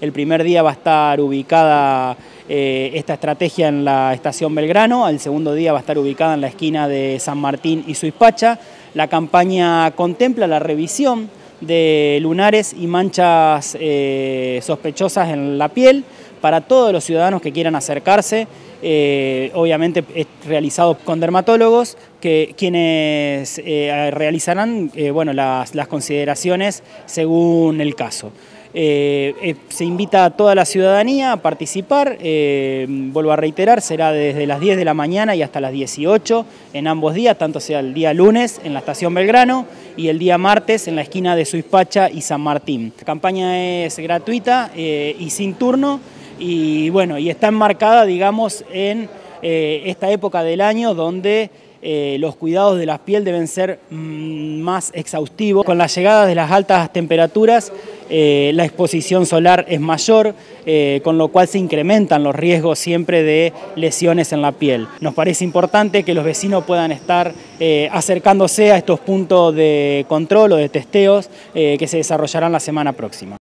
El primer día va a estar ubicada eh, esta estrategia en la estación Belgrano, el segundo día va a estar ubicada en la esquina de San Martín y Suizpacha. La campaña contempla la revisión de lunares y manchas eh, sospechosas en la piel para todos los ciudadanos que quieran acercarse. Eh, obviamente es realizado con dermatólogos, que, quienes realizarán bueno, las consideraciones según el caso. Eh, eh, se invita a toda la ciudadanía a participar, eh, vuelvo a reiterar, será desde las 10 de la mañana y hasta las 18 en ambos días, tanto sea el día lunes en la estación Belgrano y el día martes en la esquina de Suizpacha y San Martín. La campaña es gratuita y sin turno y bueno, y está enmarcada, digamos, en esta época del año donde los cuidados de la piel deben ser mm, más exhaustivos. Con la llegada de las altas temperaturas eh, la exposición solar es mayor, eh, con lo cual se incrementan los riesgos siempre de lesiones en la piel. Nos parece importante que los vecinos puedan estar eh, acercándose a estos puntos de control o de testeos que se desarrollarán la semana próxima.